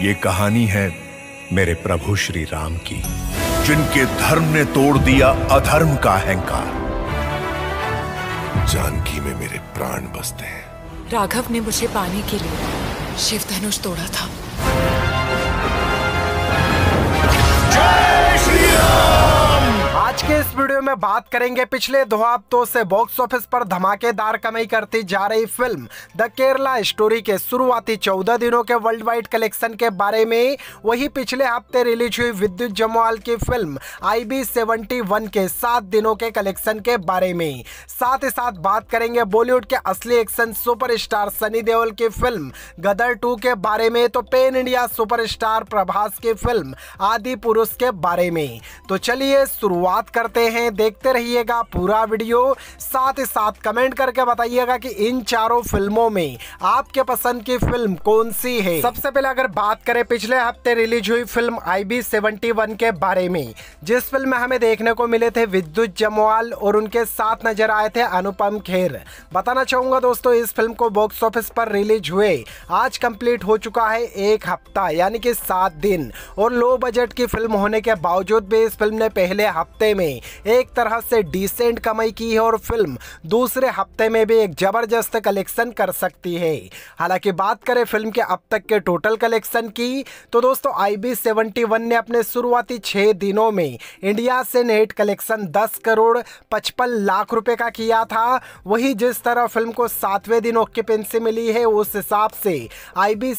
ये कहानी है मेरे प्रभु श्री राम की जिनके धर्म ने तोड़ दिया अधर्म का अहंकार। जानकी में मेरे प्राण बसते हैं। राघव ने मुझे पाने के लिए शिव धनुष तोड़ा था। आज के इस वीडियो में बात करेंगे, पिछले दो हफ्तों से बॉक्स ऑफ़िस पर धमाकेदार कमाई करती जा रही फ़िल्म द केरला स्टोरी के शुरुआती चौदह दिनों के वर्ल्ड वाइड कलेक्शन के बारे में। वही पिछले हफ़्ते रिलीज़ हुई विद्युत जमवाल की film I B seventy one के सात दिनों के कलेक्शन के बारे में। साथ ही साथ बात करेंगे बॉलीवुड के असली एक्शन सुपरस्टार सनी देओल की फ़िल्म गदर टू के बारे में तो पेन इंडिया सुपरस्टार प्रभास की फ़िल्म आदि पुरुष के बारे में। तो चलिए शुरुआत करते हैं, देखते रहिएगा पूरा वीडियो। साथ ही साथ कमेंट करके बताइएगा कि इन चारों फ़िल्मों में आपके पसंद की फ़िल्म कौन सी है? सबसे पहले अगर बात करें, पिछले हफ़्ते रिलीज़ हुई फ़िल्म आई बी के बारे में, जिस फ़िल्म में हमें देखने को मिले थे विद्युत जमवाल और उनके साथ नज़र आए थे अनुपम खेर। बताना चाहूँगा दोस्तों, इस फ़िल्म को बॉक्स ऑफ़िस पर रिलीज़ हुए। आज कंप्लीट हो चुका है एक हफ़्ता, यानी कि सात दिन। और लो बजट की फ़िल्म होने के बावजूद भी इस फ़िल्म ने पहले हफ़्ते में एक तरह से डिसेंट कमाई की है और फ़िल्म दूसरे हफ़्ते में भी एक ज़बरदस्त कलेक्शन कर सकती है। हालाँकि बात करें फ़िल्म के अब तक के टोटल कलेक्शन की तो दोस्तों आई बी ने अपने शुरुआती छह दिनों में इंडिया से नेट कलेक्शन दस करोड़ पचपन लाख रुपए का किया था। वही जिस तरह फ़िल्म को सातवें दिन ऑक्यूपेंसी मिली है, उस हिसाब से आई बी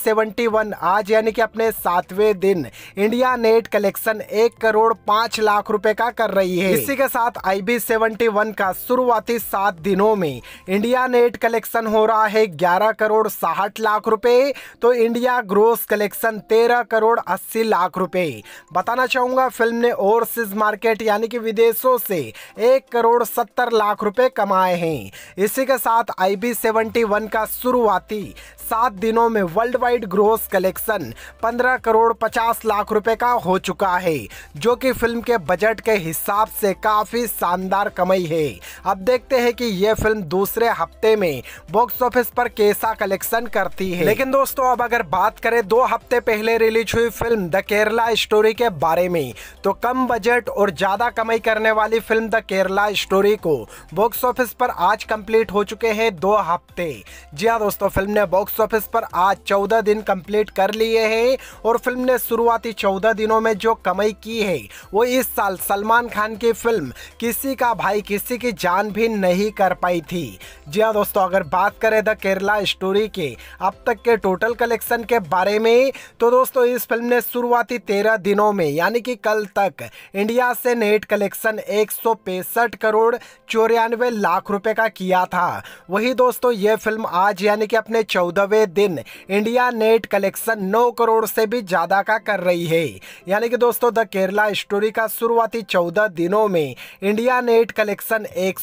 आज यानी कि अपने सातवें दिन इंडिया नेट कलेक्शन एक करोड़ पाँच लाख रुपए का कर रही है। इसी के साथ आई सेवेंटी वन का शुरुआती सात दिनों में इंडिया नेट कलेक्शन हो रहा है ग्यारह करोड़ साठ लाख रुपए तो इंडिया ग्रोस कलेक्शन तेरह करोड़ अस्सी लाख रुपए। बताना चाहूँगा फ़िल्म ने ओवरसीज मार्केट यानी कि विदेशों से एक करोड़ सत्तर लाख रुपए कमाए हैं। इसी के साथ आई बी सेवेंटी वन का शुरुआती सात दिनों में वर्ल्ड वाइड ग्रोस कलेक्शन पंद्रह करोड़ पचास लाख रुपए का हो चुका है, जो कि फ़िल्म के बजट के हिसाब से काफ़ी शानदार कमाई है। अब देखते हैं कि यह फ़िल्म दूसरे हफ़्ते में बॉक्स ऑफ़िस पर कैसा कलेक्शन करती है। लेकिन दोस्तों, अब अगर बात करें दो हफ़्ते पहले रिलीज़ हुई फ़िल्म द केरला स्टोरी के बारे में तो कम बजट और ज़्यादा कमाई करने वाली फ़िल्म द केरला स्टोरी को बॉक्स ऑफ़िस पर आज कंप्लीट हो चुके हैं दो हफ़्ते। जी हाँ दोस्तों फ़िल्म ने बॉक्स ऑफ़िस पर आज चौदह दिन कंप्लीट कर लिए हैं और फ़िल्म ने शुरुआती चौदह दिनों में जो कमाई की है, वो इस साल सलमान खान की फ़िल्म किसी का भाई किसी की जान भी नहीं कर पाई थी। जी हाँ दोस्तों, अगर बात करें द केरला स्टोरी के, अब तक के टोटल कलेक्शन के बारे में तो दोस्तों, इस फ़िल्म ने शुरुआती तेरह दिनों में, यानी कि कल तक, इंडिया से नेट कलेक्शन एक करोड़ चौरानवे लाख रुपए का किया था। वही दोस्तों यह फ़िल्म आज यानी कि अपने चौदहवें दिन, इंडिया नेट कलेक्शन नौ करोड़ से भी ज़्यादा का कर रही है। यानी कि दोस्तों, द केरला स्टोरी का शुरुआती चौदह दिनों में इंडिया नेट कलेक्शन एक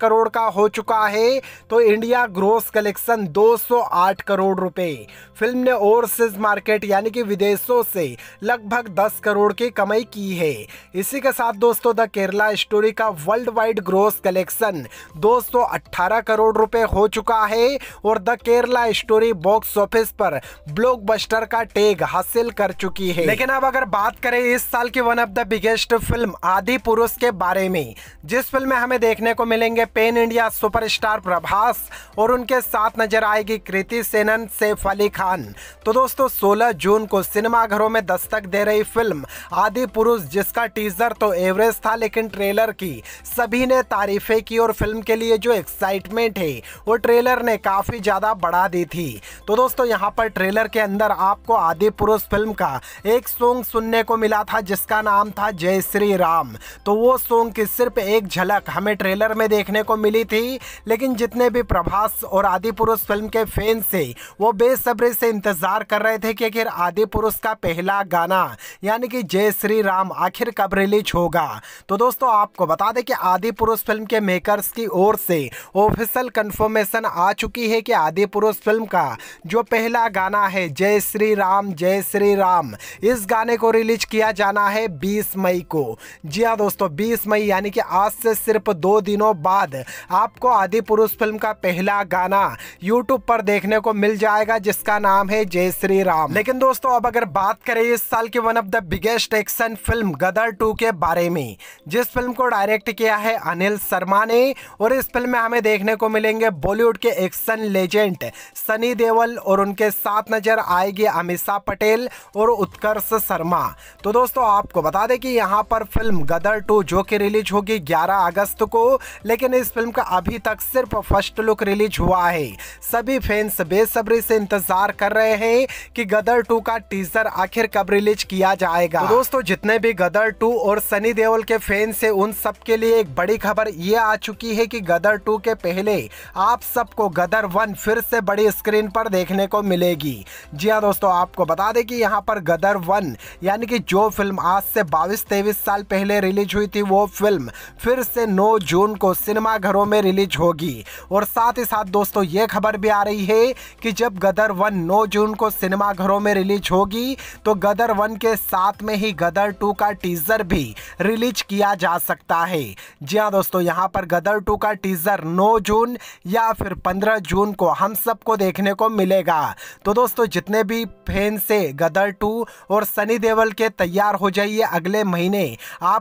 करोड़ का हो चुका है तो इंडिया ग्रोस कलेक्शन 208 करोड़ रुपए। फ़िल्म ने ओवरसीज मार्केट यानी कि विदेशों से लगभग 10 करोड़ की कमाई की है। इसी के साथ दोस्तों, द केरला स्टोरी का world wide gross collection 218 crore रुपए हो चुका है और the Kerala Story box office पर ब्लॉकबस्टर का टेग हासिल कर चुकी है। लेकिन अब अगर बात करें इस साल की one of the biggest film Adipurush के बारे में। जिस फ़िल्म में हमें देखने को मिलेंगे पेन इंडिया सुपरस्टार प्रभास और उनके साथ नज़र आएगी कृति सेनन, सैफ अली खान। तो दोस्तों 16 जून को सिनेमाघरों में दस्तक दे रही फ़िल्म आदि पुरुष, जिसका टीजर तो एवरेज था, लेकिन ट्रेलर की सभी ने तारीफें की और फ़िल्म के लिए जो एक्साइटमेंट है, वो ट्रेलर ने काफ़ी ज़्यादा बढ़ा दी थी। तो दोस्तों, यहाँ पर ट्रेलर के अंदर आपको आदि पुरुष फ़िल्म का एक सॉन्ग सुनने को मिला था, जिसका नाम था जय श्री राम। तो वो सॉन्ग की सिर्फ़ एक झलक हमें ट्रेलर में देखने को मिली थी, लेकिन जितने भी प्रभास और आदि पुरुष फ़िल्म के फ़ैन से वो बेसब्री से इंतज़ार कर रहे थे कि आखिर आदि पुरुष का पहला गाना, यानी कि जय श्री राम आखिर कब रिलीज़ होगा। तो दोस्तों, आपको बता दें कि आदि पुरुष फ़िल्म के मेकर्स की ओर से ऑफिशियल कंफर्मेशन आ चुकी है कि आदि पुरुष फ़िल्म का जो पहला गाना है, जय श्री राम, जय श्री राम, इस गाने को रिलीज़ किया जाना है 20 मई को। जी हाँ दोस्तों 20 मई, यानी कि आज से सिर्फ़ दो दिनों बाद आपको आदि पुरुष फ़िल्म का पहला गाना यूट्यूब पर देखने को मिल जाएगा, जिसका नाम है जय श्री राम। लेकिन दोस्तों, अब अगर बात करें इस साल की one of the biggest action film Gadar two के बारे में, जिस फ़िल्म को डायरेक्ट किया है अनिल शर्मा ने, और इस फ़िल्म में हमें देखने को मिलेंगे बॉलीवुड के एक्शन लेजेंड सनी देवल और उनके साथ नज़र आएगी अमिषा पटेल और उत्कर्ष शर्मा। तो दोस्तों, आपको बता दें कि यहाँ पर फ़िल्म गदर टू, जो कि रिलीज़ होगी 11 अगस्त को, लेकिन इस फ़िल्म का अभी तक सिर्फ़ फ़र्स्ट लुक रिलीज़ हुआ है। सभी फैंस बेसब्री से इंतज़ार कर रहे हैं कि गदर टू का टीजर आखिर कब रिलीज़ किया जाएगा। तो दोस्तों, जितने भी गदर टू और सनी देओल के फैंस है, उन सब के लिए एक बड़ी खबर ये आ चुकी है कि गदर टू के पहले आप सबको गदर वन फिर से बड़ी स्क्रीन पर देखने को मिलेगी। जी हाँ दोस्तों, आपको बता दें कि यहाँ पर गदर वन, यानी कि जो फ़िल्म आज से बाईस, तेईस साल पहले रिलीज़ हुई थी वो फ़िल्म। फिर से 9 जून को सिनेमा घरों में रिलीज़ होगी। और साथ ही साथ दोस्तों, ये खबर भी आ रही है कि जब गदर वन 9 जून को सिनेमा घरों में रिलीज़ होगी तो गदर वन के साथ में ही गदर टू का टीजर भी रिलीज़ किया जा सकता है। जी हाँ दोस्तों, यहाँ पर गदर टू का टीजर 9 जून या फिर 15 जून को हम सबको देखने को मिलेगा। तो दोस्तों, जितने भी फ़ैन से गदर टू और सनी देवल के तैयार हो जाइए अगले महीने।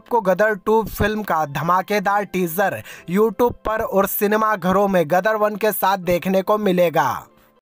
आपको गदर टू फ़िल्म का धमाकेदार टीजर यूट्यूब पर और सिनेमा घरों में गदर वन के साथ देखने को मिलेगा।